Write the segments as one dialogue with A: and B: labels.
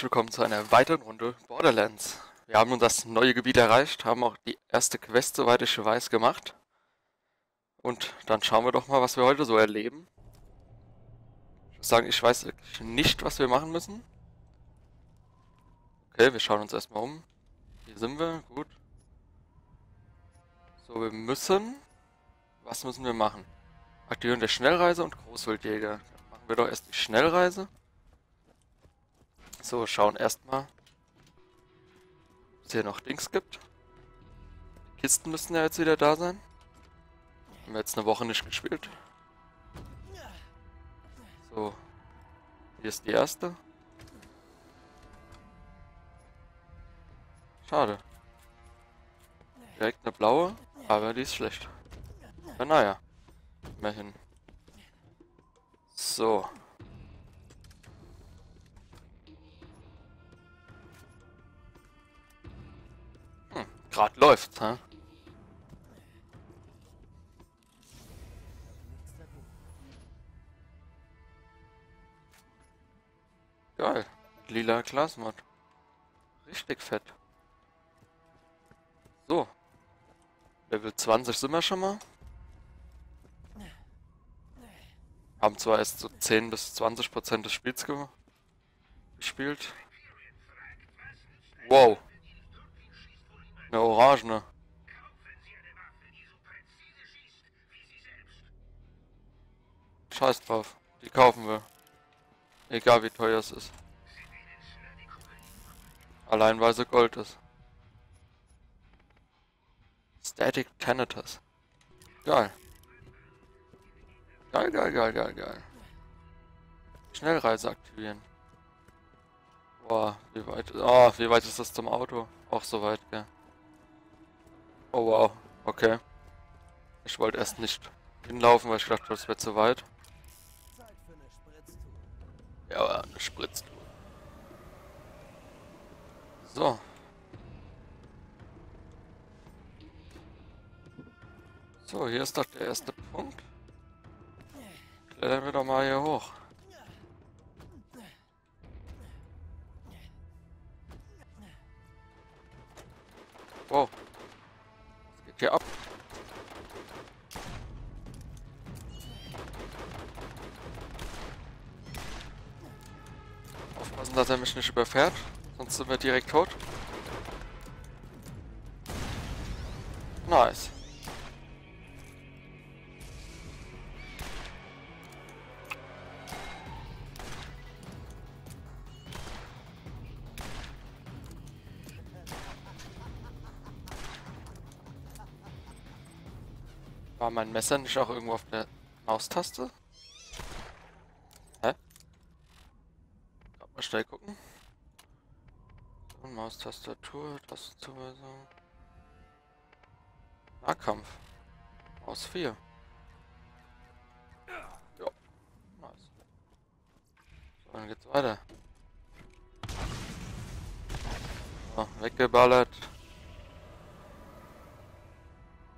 A: Herzlich willkommen zu einer weiteren Runde Borderlands. Wir haben nun das neue Gebiet erreicht, haben auch die erste Quest, soweit ich weiß, gemacht. Und dann schauen wir doch mal, was wir heute so erleben. Ich muss sagen, ich weiß nicht, was wir machen müssen. Okay, wir schauen uns erstmal um. Hier sind wir, gut. So, wir müssen... Was müssen wir machen? Aktivieren der Schnellreise und Großwildjäger. Dann machen wir doch erst die Schnellreise. So, schauen erstmal, ob es hier noch Dings gibt. Die Kisten müssten ja jetzt wieder da sein. Haben wir jetzt eine Woche nicht gespielt. So. Hier ist die erste. Schade. Direkt eine blaue, aber die ist schlecht. Aber naja. Immerhin. So. Gerade läuft, hä? Geil. Lila Glasmod. Richtig fett. So. Level 20 sind wir schon mal. Haben zwar erst so 10 bis 20 Prozent des Spiels ge gespielt. Wow. Eine orangene. Scheiß drauf. Die kaufen wir. Egal wie teuer es ist. Allein weil sie Gold ist. Static Tanitus. Geil. Geil, geil, geil, geil, geil. Schnellreise aktivieren. Boah, wie weit, oh, wie weit ist das zum Auto? Auch so weit, gell. Oh wow, okay. Ich wollte erst nicht hinlaufen, weil ich dachte, das wäre zu weit. Ja, eine Spritztour. So. So, hier ist doch der erste Punkt. Klettern wir doch mal hier hoch. Hier ab. Aufpassen, dass er mich nicht überfährt, sonst sind wir direkt tot. Nice. War mein Messer nicht auch irgendwo auf der Maustaste? Hä? Mal schnell gucken. Maustastatur, Tastenzuweisung. Nahkampf. Maus 4. Ja. Nice. So, dann geht's weiter. So, weggeballert.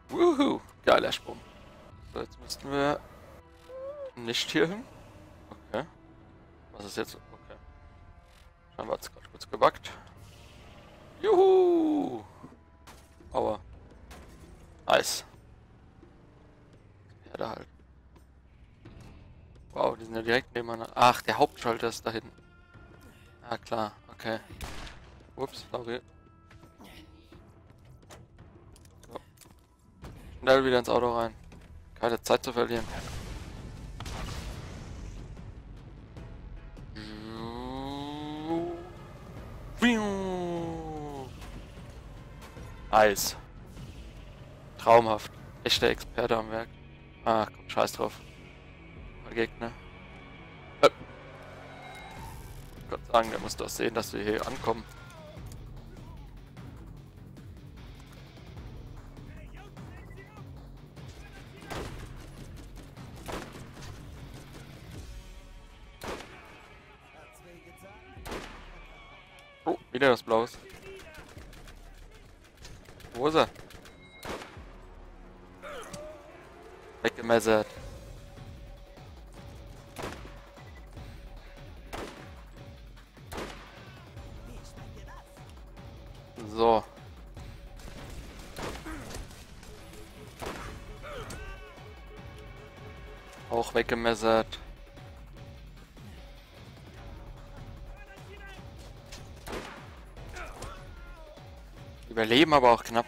A: Wuhu! Geiler Sprung. So, jetzt müssten wir nicht hier hin. Okay. Was ist jetzt? Okay. Scheinbar hat es gerade kurz gebackt. Juhu! Aua. Nice. Da halt. Wow, die sind ja direkt nebeneinander. Ach, der Hauptschalter ist da hinten. Ja, klar. Okay. Ups, sorry. Schnell wieder ins Auto rein. Keine Zeit zu verlieren. Nice. Traumhaft. Echter Experte am Werk. Ah, komm, scheiß drauf. Mal Gegner. Äh. Gott sagen, der muss doch sehen, dass wir hier ankommen. Wieder das Blaues. Wo ist er? Weggemessert. So. Auch weggemessert. Überleben aber auch knapp.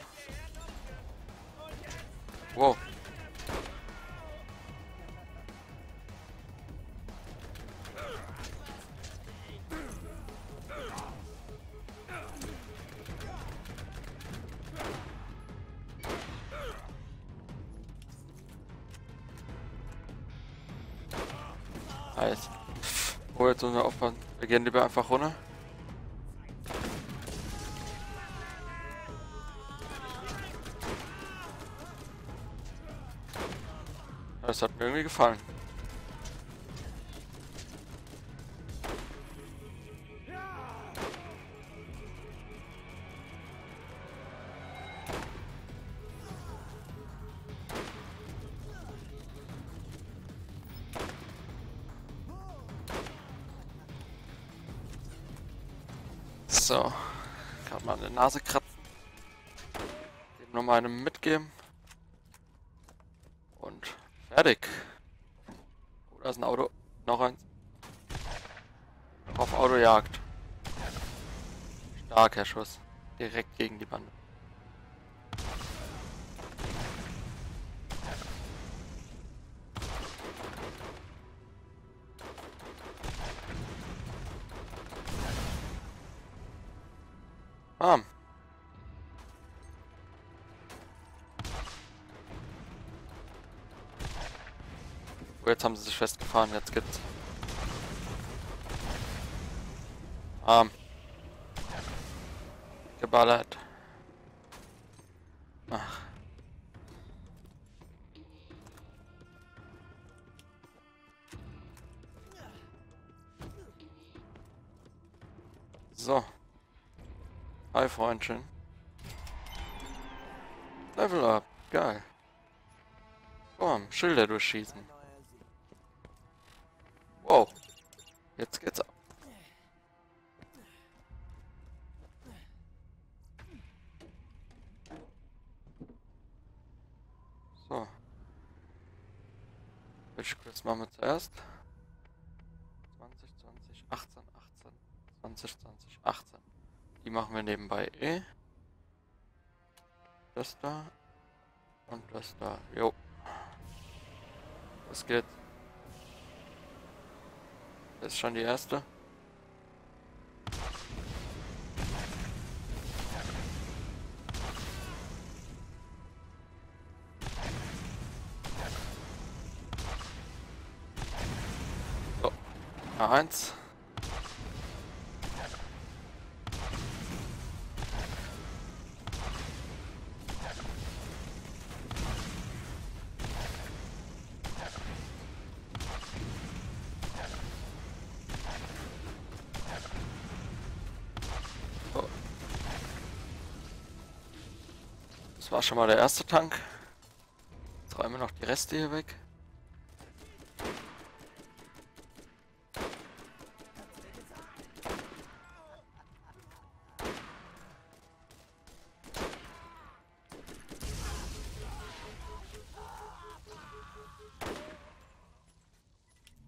A: Wow. Nice. Oh, jetzt müssen wir aufpassen. Wir gehen lieber einfach runter. Das hat mir irgendwie gefallen. So. Kann man eine Nase kratzen. Dem nochmal eine mitgeben. Fertig. Oh, da ist ein Auto. Noch eins. Auf Autojagd. Starker Schuss. Direkt gegen die Bande. Festgefahren, jetzt gibt's. Ah. Geballert. Ach. So. Hi, Freundchen. Level up. Geil. Boom, Schilder durchschießen. Wow. Jetzt geht's ab. So. Welche Quest machen wir zuerst? 20, 20, 18, 18, 20, 20, 18. Die machen wir nebenbei eh. Das da. Und das da. Jo. Das geht. Ist schon die erste. So. A1. War schon mal der erste Tank. Jetzt räumen wir noch die Reste hier weg.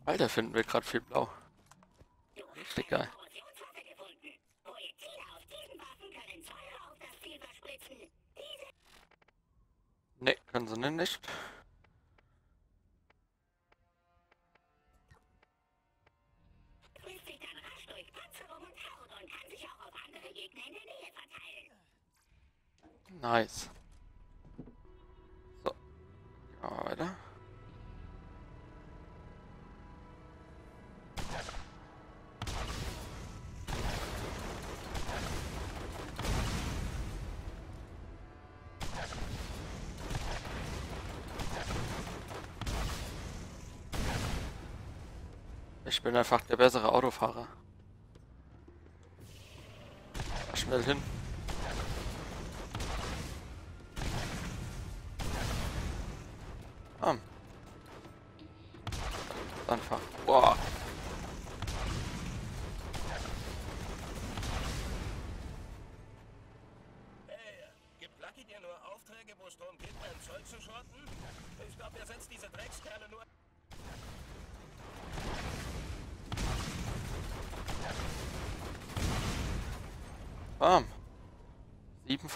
A: Alter, finden wir gerade viel Blau. Bin einfach der bessere Autofahrer. Schnell hin.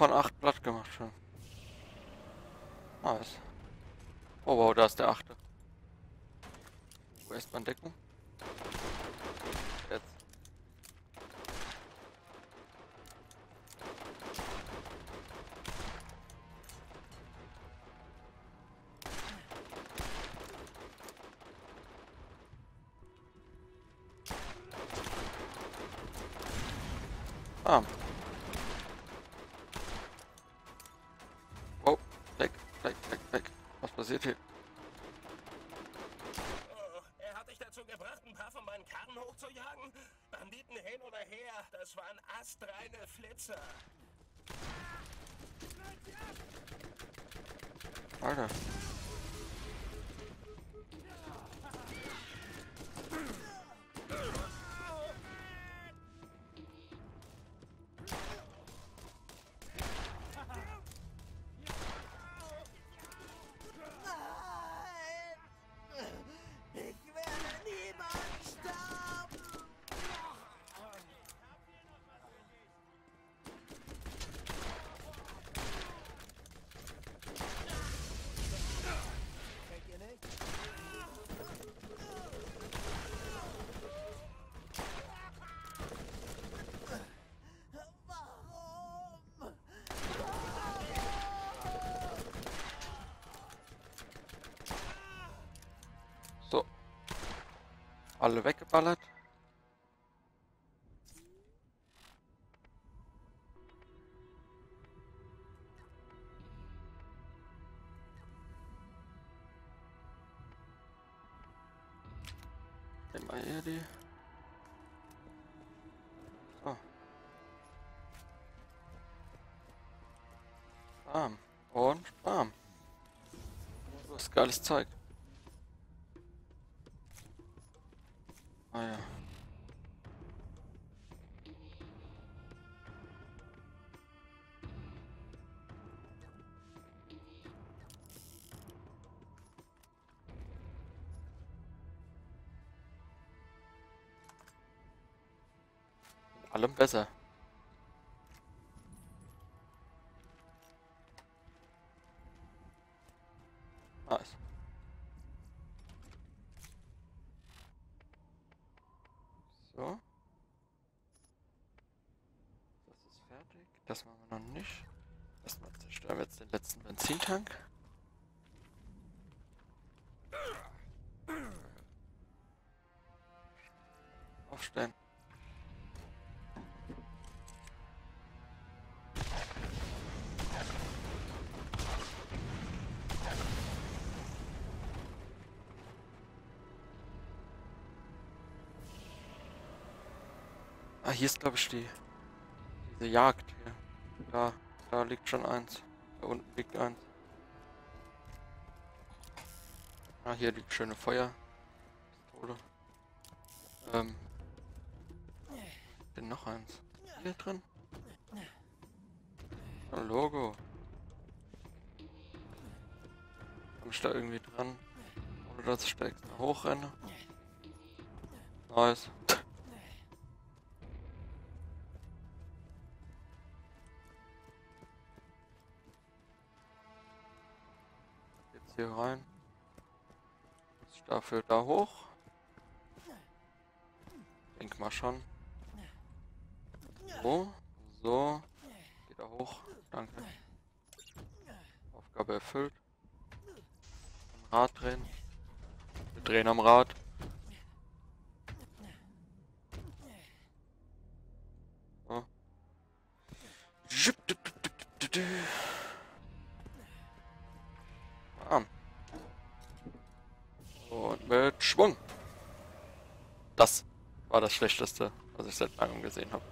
A: Von acht platt gemacht schon. Nice. Oh wow, da ist der achte. Man Deckung? Jetzt. Ah. Was passiert Alle weggeballert. Wir hier die. So. Bam. Und bam. Du hast geiles Zeug. Besser. Nice. So. Das ist fertig. Das machen wir noch nicht. Erstmal zerstören wir jetzt den letzten Benzintank. Aufstellen. Ah, hier ist glaube ich die diese Jagd hier. Da, da liegt schon eins. Da unten liegt eins. Ah, hier liegt schöne Feuer. Pistole. Ähm. Denn noch eins. Hier drin. Ein Logo. Komm ich da irgendwie dran? Ohne dass ich da extra hochrenne. Nice. Hier rein. Dafür da hoch? Denk mal schon. So, so. Geht da hoch. Danke. Aufgabe erfüllt. Rad drehen. Wir drehen am Rad. War das Schlechteste, was ich seit langem gesehen habe.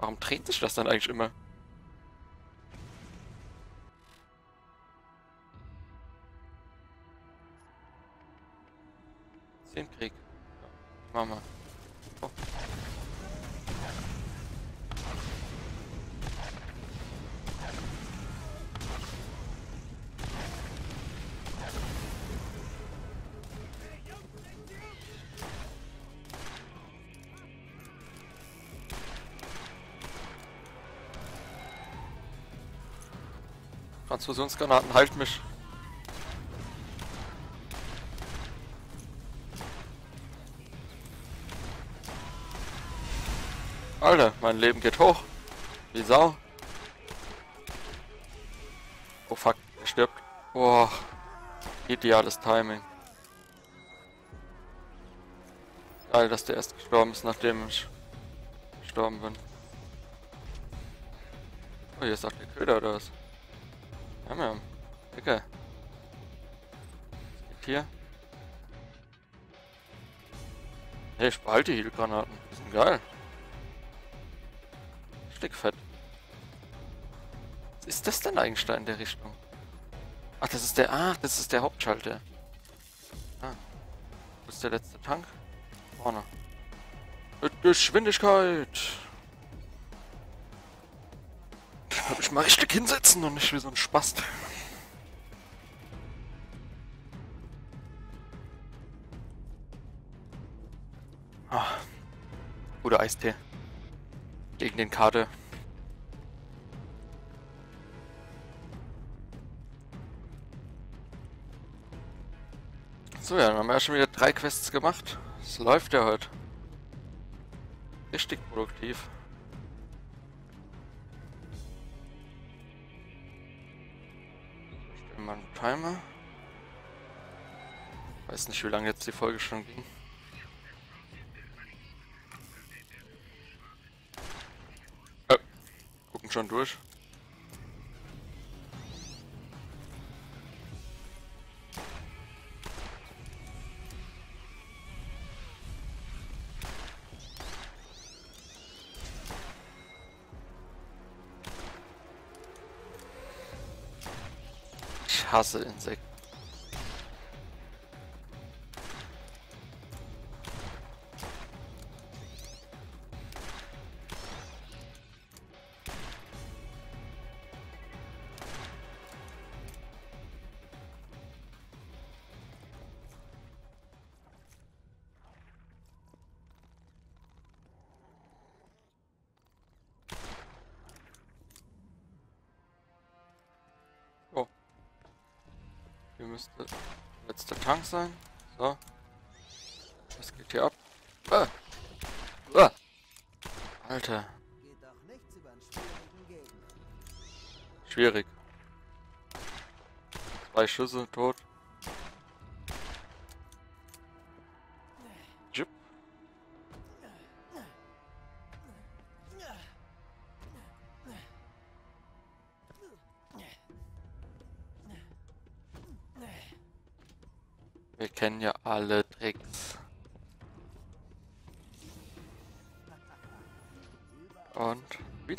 A: Warum dreht sich das dann eigentlich immer? Transfusionsgranaten, heilt mich. Alter, mein Leben geht hoch. Wie Sau. Oh fuck, er stirbt. Boah. Ideales Timing. Geil, dass der erst gestorben ist, nachdem ich gestorben bin. Oh, hier ist auch der Köder oder was? Ja, ja. Dicke. Hier? Hey, ich behalte Heal-Granaten. Die sind geil. Stickfett. Was ist das denn eigentlich da in der Richtung? Ach, das ist der... Ach, das ist der Hauptschalter. Ah. Wo ist der letzte Tank? Vorne. Mit Geschwindigkeit! Hab ich mal richtig hinsetzen und nicht wie so ein Spast. Ah. Guter Eistee. Gegen den Karte. So, ja, dann haben wir ja schon wieder drei Quests gemacht. Es läuft ja heute. Richtig produktiv. Wir einen Timer. Weiß nicht, wie lange jetzt die Folge schon ging. Äh, gucken schon durch. Hasse Insekten. Müsste letzter Tank sein. So. Was geht hier ab? Ah. Ah. Alter, schwierig. Zwei Schüsse, tot.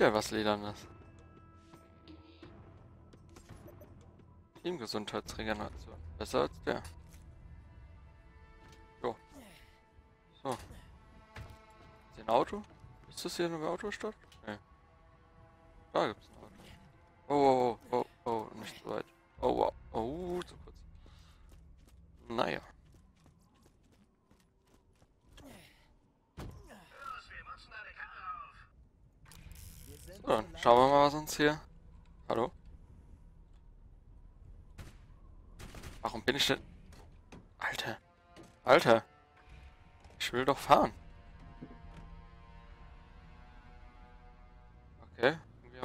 A: Wieder was Ledernes. Teamgesundheitsregeneration. Besser als der. Jo. So. Ist hier ein Auto? Ist das hier eine Autostadt?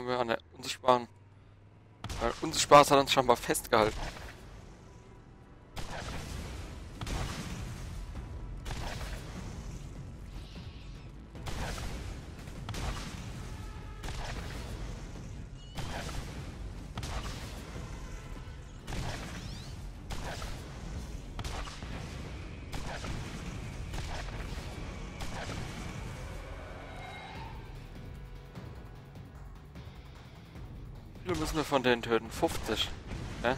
B: Wir
A: an der unsichtbaren... Weil Unsichtbares hat uns schon mal festgehalten. Von denen töten? 50. Hä?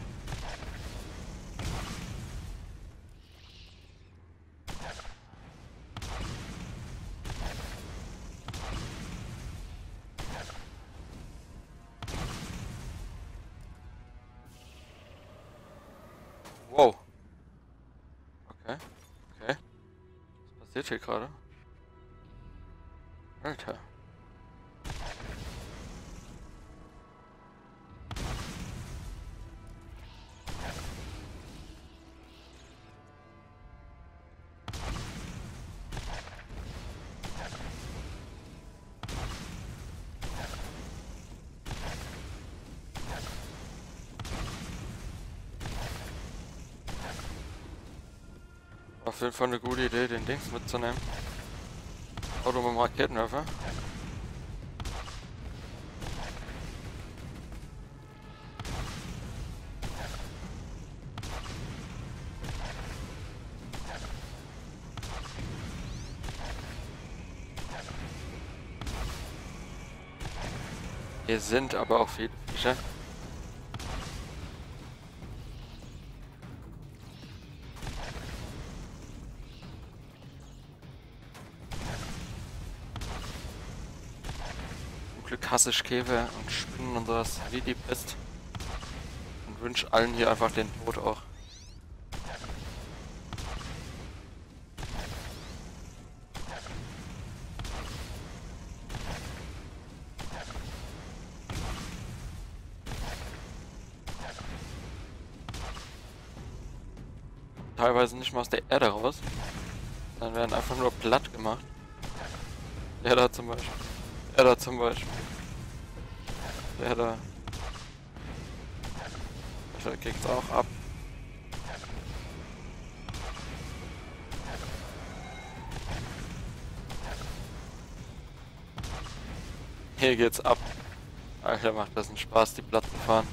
A: Auf jeden Fall eine gute Idee, den Dings mitzunehmen. Auto mit dem Raketenwerfer. Hier sind aber auch viele Fische. Hasse ich Käfer und Spinnen und sowas wie die Pest. Und wünsche allen hier einfach den Tod auch. Teilweise nicht mal aus der Erde raus. Dann werden einfach nur platt gemacht. Da zum Beispiel. Da zum Beispiel. Der da. Der kriegt's auch ab. Hier geht's ab. Alter, macht das einen Spaß, die Platten fahren.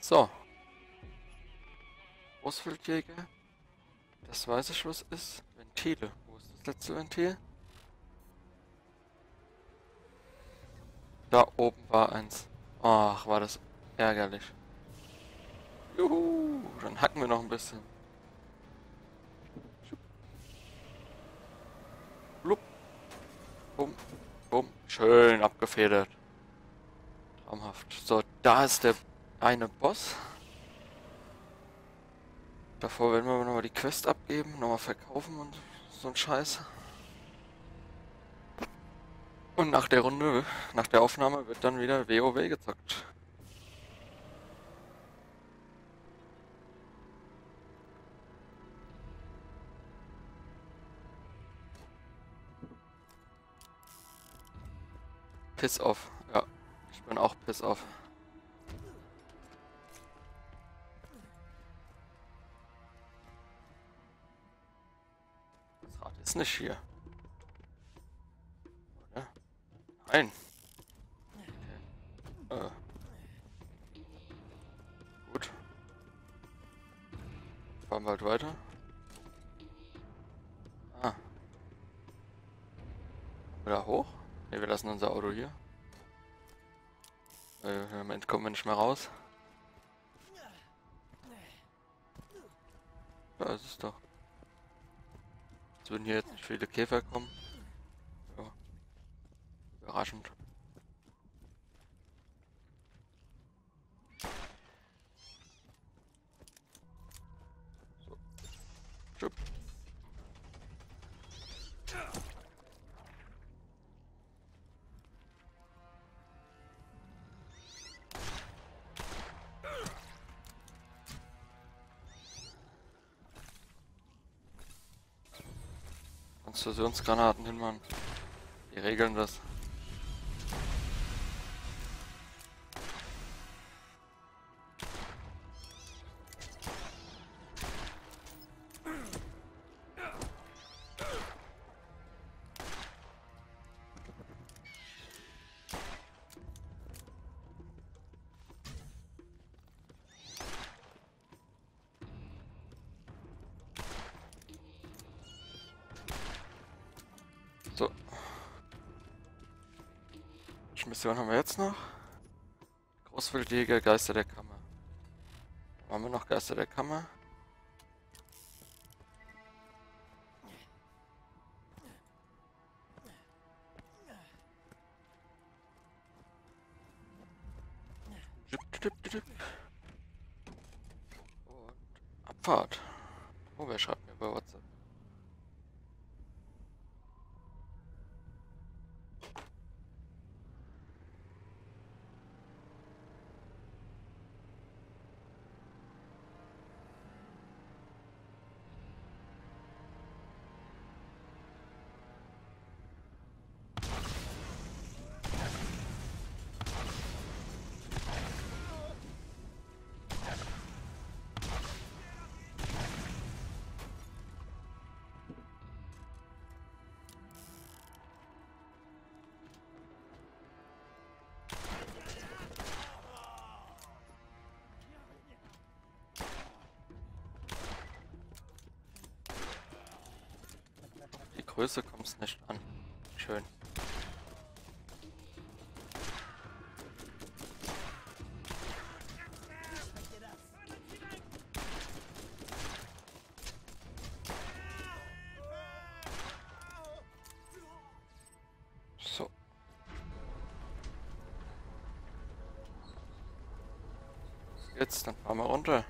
A: So. Großwildjäger. Das weiß ich, was ist. Ventile. Wo ist das letzte Ventil? Da oben war eins. Ach, war das ärgerlich. Juhu, dann hacken wir noch ein bisschen. Blub. Bum, bum. Schön abgefedert. Traumhaft. So, da ist der eine Boss. Davor werden wir nochmal die Quest abgeben, nochmal verkaufen und so ein Scheiß. Und nach der Runde, nach der Aufnahme wird dann wieder WoW gezockt. Piss off. Ja, ich bin auch piss off. Nicht hier. Oder? Nein. Okay. Äh. Gut. Fahren wir halt weiter. Ah. Wieder hoch? Ne, wir lassen unser Auto hier. Äh, Im Moment kommen wir nicht mehr raus. Ist es doch. Es würden hier jetzt nicht viele Käfer kommen. Ja. Überraschend. So. Tschüpp. Konstruktionsgranaten hin, Mann. Die regeln das. Noch? Großwildjäger, Geister der Kammer. Haben wir noch Geister der Kammer? Und Abfahrt. Größe kommt es nicht an. Schön. So. Jetzt, dann fahren wir runter.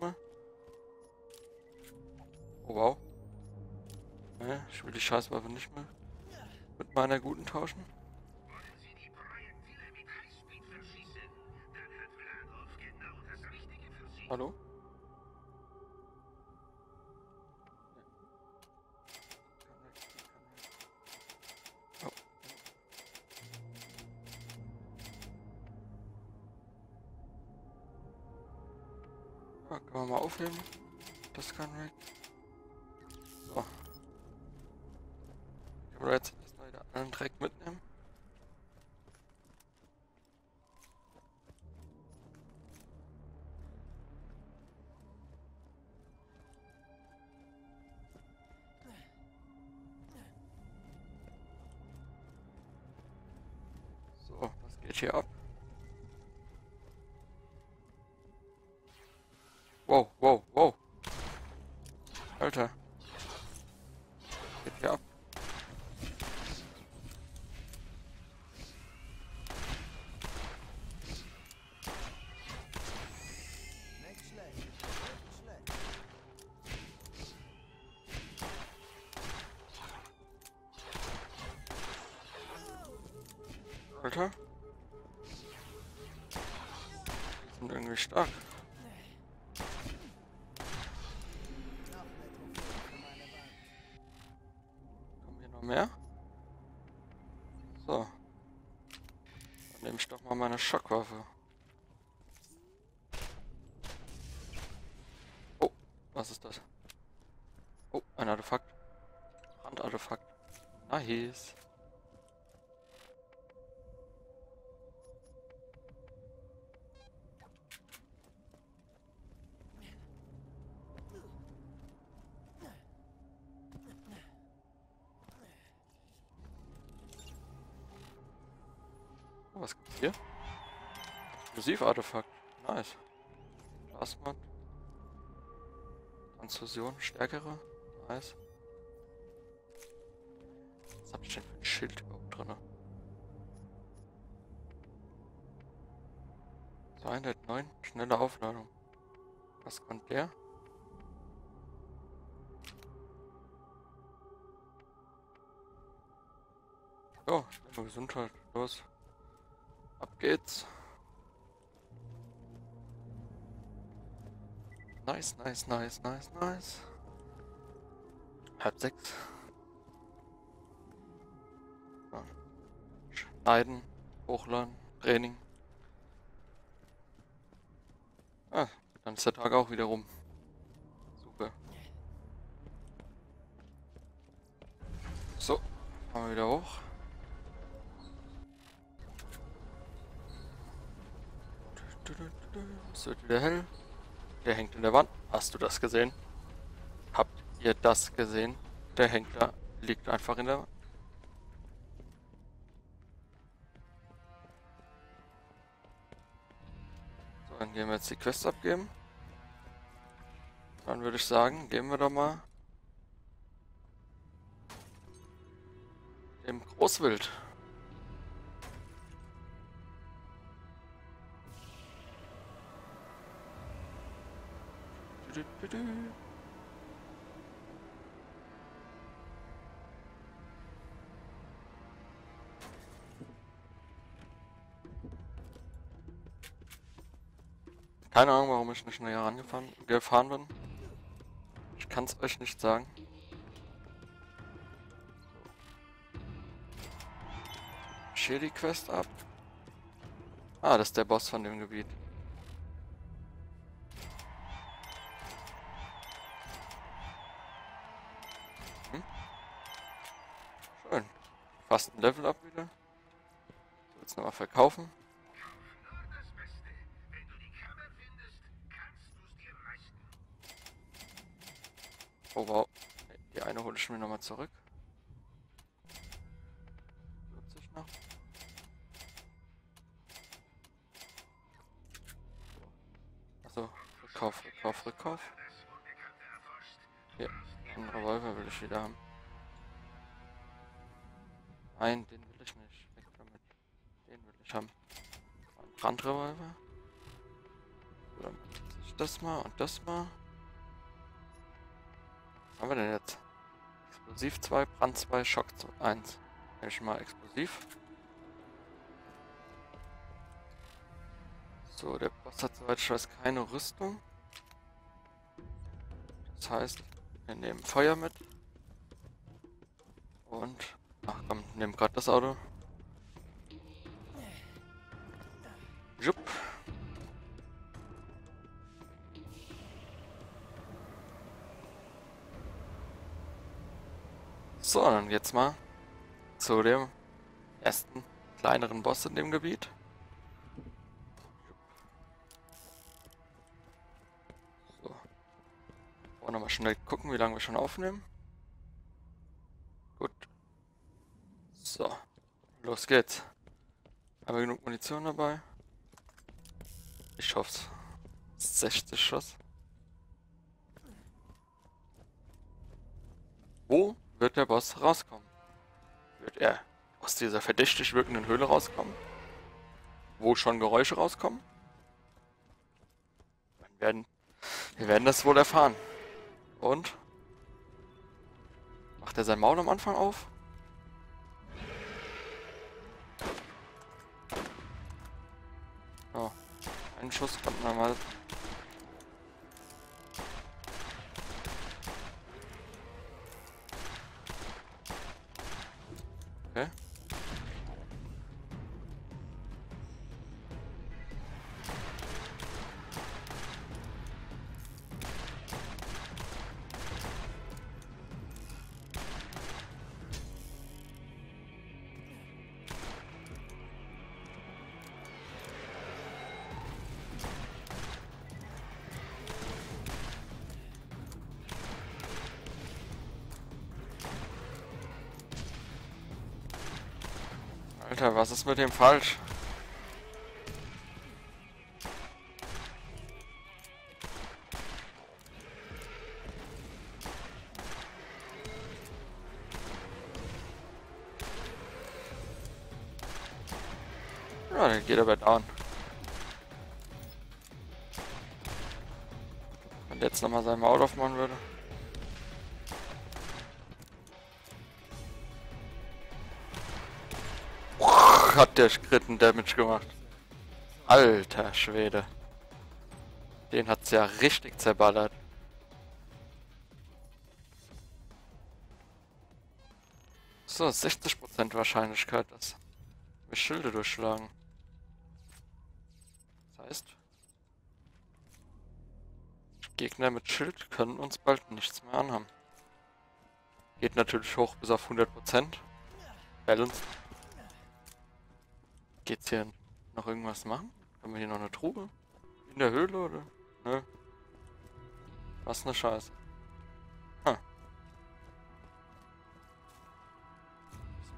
A: Mehr. Oh wow. Ne, ich will die Scheißwaffe nicht mehr mit meiner guten tauschen. So, was nehme ich doch mal meine Schockwaffe. Oh, was ist das? Oh, ein Artefakt. Brandartefakt. Nice. Oh, was gibt's hier? Explosivartefakt. Nice. Plasma. Transfusion, stärkere. Nice. Was hab ich denn für ein Schild überhaupt drin? 209, schnelle Aufladung. Was kommt der? Ja, schnelle Gesundheit. Los. Ab geht's. Nice, nice, nice, nice, nice. Halb sechs. Schneiden, hochladen, Training. Ah, dann ist der Tag auch wieder rum. Super. So, fahren wir wieder hoch. Es wird wieder hell. Der hängt in der Wand. Hast du das gesehen? Habt ihr das gesehen? Der hängt da, liegt einfach in der Wand. So, dann gehen wir jetzt die Quest abgeben. Dann würde ich sagen, gehen wir doch mal dem Großwild. Keine Ahnung, warum ich nicht näher rangefahren gefahren bin. Ich kann es euch nicht sagen. Shiri Quest ab. Ah, das ist der Boss von dem Gebiet. Fast ein Level up wieder. So, jetzt nochmal verkaufen. Oh wow. Die eine hole ich mir nochmal zurück. 40 noch. Achso, Rückkauf, Rückkauf, Rückkauf. Hier, einen Revolver will ich wieder haben. Dann benutze ich das mal und das mal. Was haben wir denn jetzt? Explosiv 2, Brand 2, Schock 1. Nehme ich mal Explosiv. So, der Boss hat soweit ich weiß keine Rüstung. Das heißt, wir nehmen Feuer mit. Und, ach komm, nehmen gerade das Auto. Jupp. So, dann jetzt mal zu dem ersten kleineren Boss in dem Gebiet. So. Wollen wir nochmal schnell gucken, wie lange wir schon aufnehmen. Gut. So. Los geht's. Haben wir genug Munition dabei? Ich hoffe 60 Schuss. Wo wird der Boss rauskommen? Wird er aus dieser verdächtig wirkenden Höhle rauskommen? Wo schon Geräusche rauskommen? Wir werden, wir werden das wohl erfahren. Und? Macht er sein Maul am Anfang auf? Einen Schuss konnten wir mal Alter, was ist mit dem falsch? Ja, dann geht aber down. Wenn der jetzt nochmal sein Maul aufmachen würde. Hat der Schritten Damage gemacht. Alter Schwede. Den hat's ja richtig zerballert. So, 60% Wahrscheinlichkeit, dass wir Schilde durchschlagen. Das heißt, Gegner mit Schild können uns bald nichts mehr anhaben. Geht natürlich hoch bis auf 100%. Balance Geht's hier noch irgendwas machen? Haben wir hier noch eine Truhe? In der Höhle oder? Nö. Was eine Scheiße. Ha.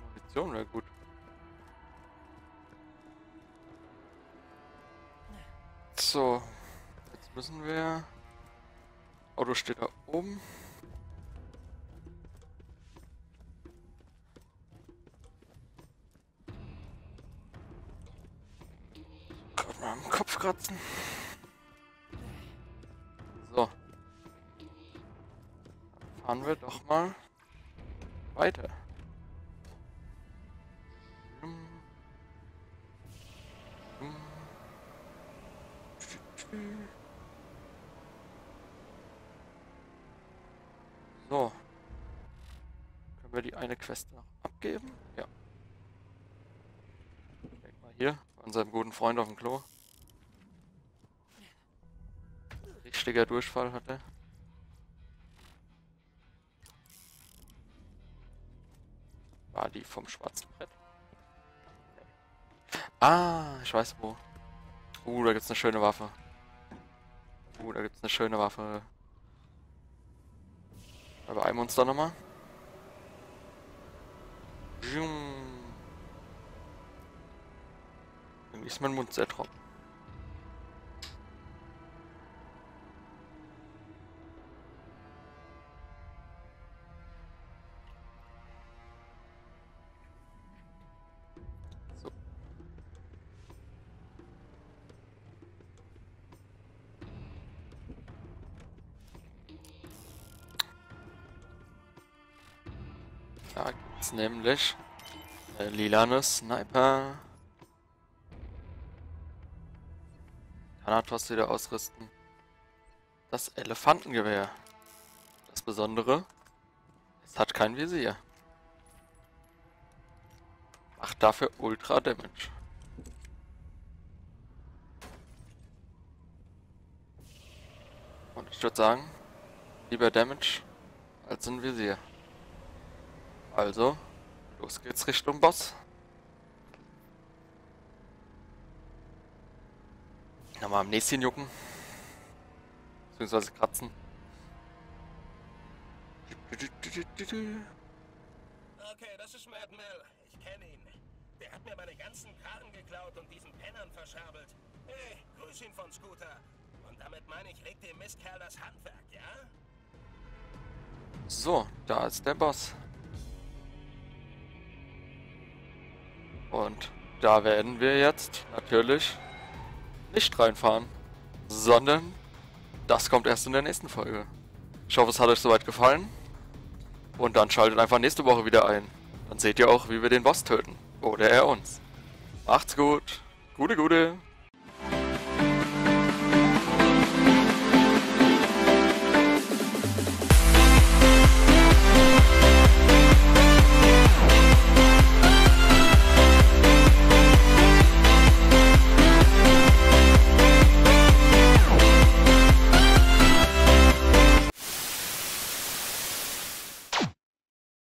A: Munition wäre gut. So. Jetzt müssen wir... Auto steht da oben. Kratzen. So. Fahren wir doch mal weiter. So. Können wir die eine Quest noch abgeben? Ja. An seinem guten Freund auf dem Klo. Richtiger Durchfall hat er. War die vom schwarzen Brett? Ah, ich weiß wo. Uh, da gibt's eine schöne Waffe. Uh, da gibt's eine schöne Waffe. Da beeilen wir uns doch nochmal. Irgendwie ist mein Mund sehr trocken. Nämlich äh, lilane Sniper. Thanatos wieder ausrüsten. Das Elefantengewehr. Das Besondere, es hat kein Visier. Macht dafür Ultra Damage. Und ich würde sagen, lieber Damage als ein Visier. Also, los geht's Richtung Boss. Nochmal am Näschen jucken. Beziehungsweise kratzen.
C: Okay, das ist Mad Mel. Ich kenne ihn. Der hat mir meine ganzen Karren geklaut und diesen Pennern verscherbelt. Hey, grüß ihn von Scooter. Und damit meine ich, leg dem Mistkerl das Handwerk, ja?
A: So, da ist der Boss. Und da werden wir jetzt natürlich nicht reinfahren, sondern das kommt erst in der nächsten Folge. Ich hoffe, es hat euch soweit gefallen. Und dann schaltet einfach nächste Woche wieder ein. Dann seht ihr auch, wie wir den Boss töten. Oder er uns. Macht's gut. Gute, gute.